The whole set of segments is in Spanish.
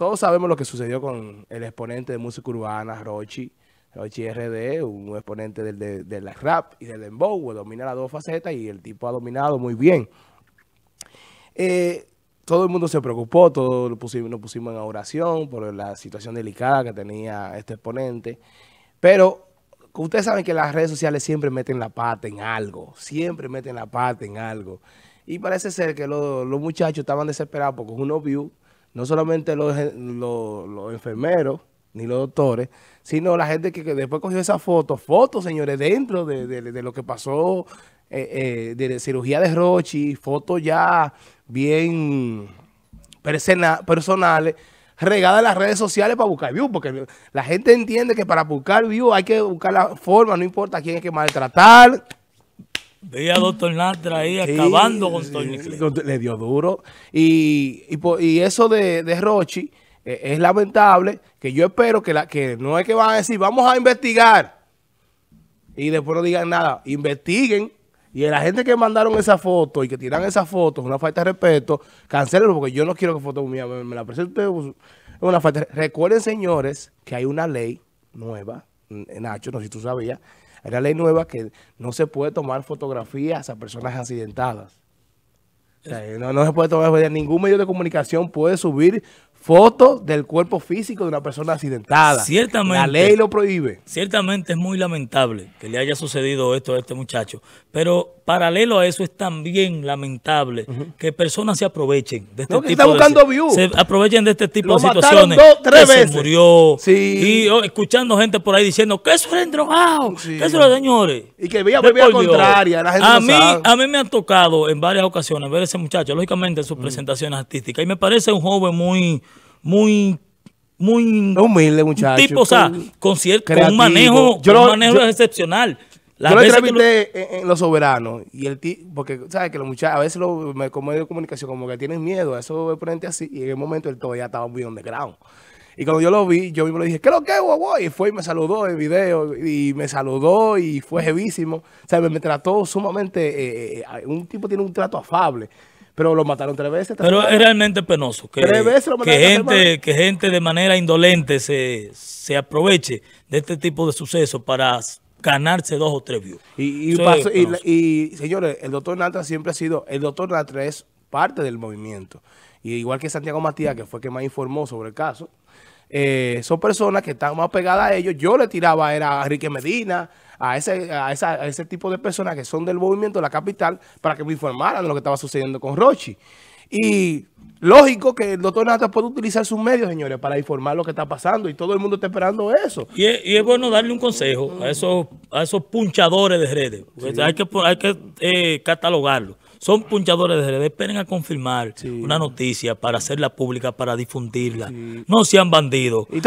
todos sabemos lo que sucedió con el exponente de música urbana, Rochi. Rochi RD, un exponente del, del, rap y del dembow, domina las dos facetas y el tipo ha dominado muy bien. Eh, todo el mundo se preocupó, todos pusimos, nos pusimos en oración por la situación delicada que tenía este exponente. Pero ustedes saben que las redes sociales siempre meten la pata en algo, siempre meten la pata en algo. Y parece ser que los, muchachos estaban desesperados porque uno vio, no solamente los, enfermeros ni los doctores, sino la gente que, después cogió esa foto, fotos, señores, dentro de, lo que pasó eh, eh, de cirugía de Rochi, fotos ya bien personales, regada en las redes sociales para buscar views, porque la gente entiende que para buscar views hay que buscar la forma, no importa quién hay que maltratar. Veía a Doctor Natra ahí acabando con Tony Le dio duro. Y, y, eso de, de Rochi eh, es lamentable, que yo espero que, la, que no es que van a decir, vamos a investigar. Y después no digan nada, investiguen y la gente que mandaron esa foto y que tiran esa foto, es una falta de respeto, cancelenlo porque yo no quiero que foto mía me, la presente. Es una falta. Recuerden, señores, que hay una ley nueva, Nacho, no sé si tú sabías, hay una ley nueva que no se puede tomar fotografías a personas accidentadas. no, no se puede tomar, ningún medio de comunicación puede subir fotos del cuerpo físico de una persona accidentada. Ciertamente. La ley lo prohíbe. Ciertamente es muy lamentable que le haya sucedido esto a este muchacho. Pero paralelo a eso es también lamentable que personas se aprovechen de este tipo de se aprovechen de este tipo de situaciones. tres veces. Se murió. Y oh, escuchando gente por ahí diciendo que eso era drogado, que eso era señores. Y que veía bebida contraria. a mí, a mí me ha tocado en varias ocasiones ver a ese muchacho, lógicamente en sus presentaciones artísticas, y me parece un joven muy muy muy humilde muchacho. Tipo, o sea, con, cierto, un manejo, yo un manejo excepcional. yo lo entrevisté en, Los Soberanos y el porque sabes que los muchachos, a veces los medios de comunicación como que tienen miedo a eso ponerte así y en el momento él todavía estaba muy underground. Y cuando yo lo vi, yo mismo le dije, ¿qué es lo que es, Y fue y me saludó en video y me saludó y fue jevísimo. O sea, me, trató sumamente, eh, eh, eh, un tipo tiene un trato afable pero lo mataron tres veces. Pero es realmente penoso que, que gente, que gente de manera indolente se, aproveche de este tipo de sucesos para ganarse dos o tres views. Y, y, señores, el doctor Natra siempre ha sido, el doctor Natra es parte del movimiento. Y igual que Santiago Matías, que fue quien más informó sobre el caso, eh, son personas que están más pegadas a ellos. Yo le tiraba era a Enrique Medina, a ese, a, ese tipo de personas que son del movimiento de la capital para que me informaran de lo que estaba sucediendo con Rochi. Y lógico que el doctor Nata puede utilizar sus medios, señores, para informar lo que está pasando y todo el mundo está esperando eso. Y es, bueno darle un consejo a esos, a esos punchadores de redes. Hay que, hay que eh, catalogarlo son punchadores de redes, esperen a confirmar una noticia para hacerla pública, para difundirla. No sean bandidos. Y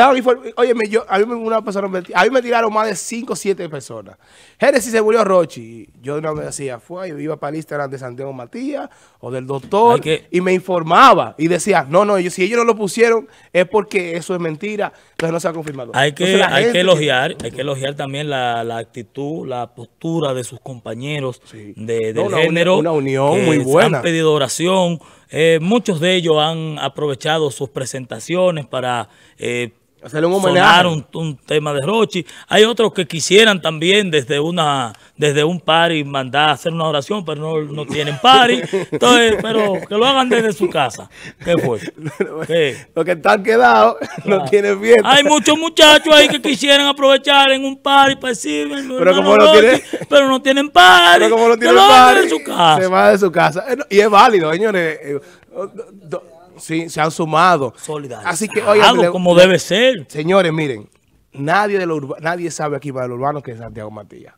oye, yo, a mí, una persona a mí me tiraron más de 5 o 7 personas. Génesis se murió Rochi. Yo no me decía, fue, yo iba para el Instagram de Santiago Matías o del doctor y me informaba y decía, no, no, si ellos no lo pusieron es porque eso es mentira, entonces no se ha confirmado. Hay que, hay que elogiar, hay que elogiar también la, actitud, la postura de sus compañeros de, del género. Una unión muy buena. Han pedido oración. Eh, muchos de ellos han aprovechado sus presentaciones para eh, Hacerle un sonar un, tema de Rochi. Hay otros que quisieran también desde una desde un party mandar a hacer una oración, pero no, no tienen party. Entonces, pero que lo hagan desde su casa. ¿Qué fue? Los que están quedados no tienen fiesta. Hay muchos muchachos ahí que quisieran aprovechar en un party para decir, pero como no tienen, pero no tienen party. Pero como no tienen party, su casa. se va de su casa. Eh, y es válido, señores. Sí, se han sumado. Solidaridad. Así que, oigan, como debe ser. Señores, miren, nadie de lo nadie sabe aquí para el urbano que es Santiago Matías.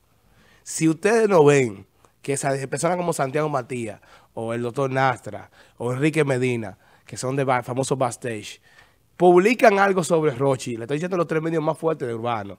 Si ustedes no ven que personas como Santiago Matías, o el doctor Nastra, o Enrique Medina, que son de famosos backstage, publican algo sobre Rochi, le estoy diciendo los tres medios más fuertes de urbano.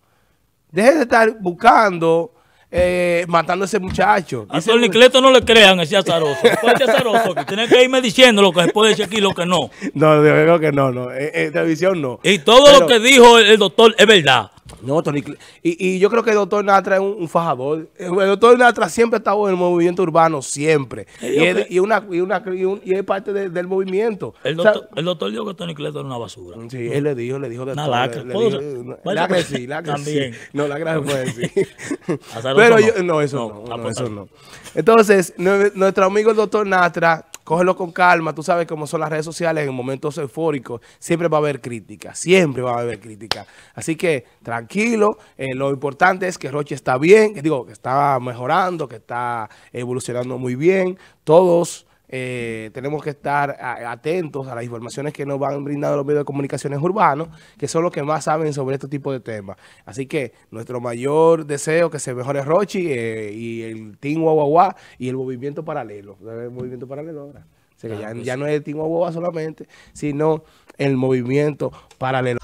Dejen de estar buscando eh, matando a ese muchacho. A Sol Nicleto no le crean ese azaroso. ese azaroso que tiene que irme diciendo lo que se puede decir aquí y lo que no. No, yo creo que no, no. En, televisión no. Y todo lo que dijo el, doctor es verdad. No, Tony y, y yo creo que el doctor Natra es un, fajador. El doctor Natra siempre ha estado en el movimiento urbano, siempre. Y es, y, una, y, una, y, es parte del movimiento. El doctor, el doctor dijo que Tony Cleto era una basura. Sí, él le dijo, le dijo de una lacra. Le, dijo, lacra sí, lacra También. sí. No, lacra puede decir. Pero yo, no, eso no, no, eso no. Entonces, nuestro amigo el doctor Natra cógelo con calma, tú sabes cómo son las redes sociales en momentos eufóricos, siempre va a haber crítica, siempre va a haber crítica. Así que tranquilo, eh, lo importante es que Roche está bien, que digo, que está mejorando, que está evolucionando muy bien, todos eh, tenemos que estar atentos a las informaciones que nos van brindando los medios de comunicaciones urbanos, que son los que más saben sobre este tipo de temas. Así que nuestro mayor deseo que se mejore Rochi eh, y el Team Guagua y el movimiento paralelo. El movimiento paralelo ahora. ya, ya, no es el Team Guagua solamente, sino el movimiento paralelo.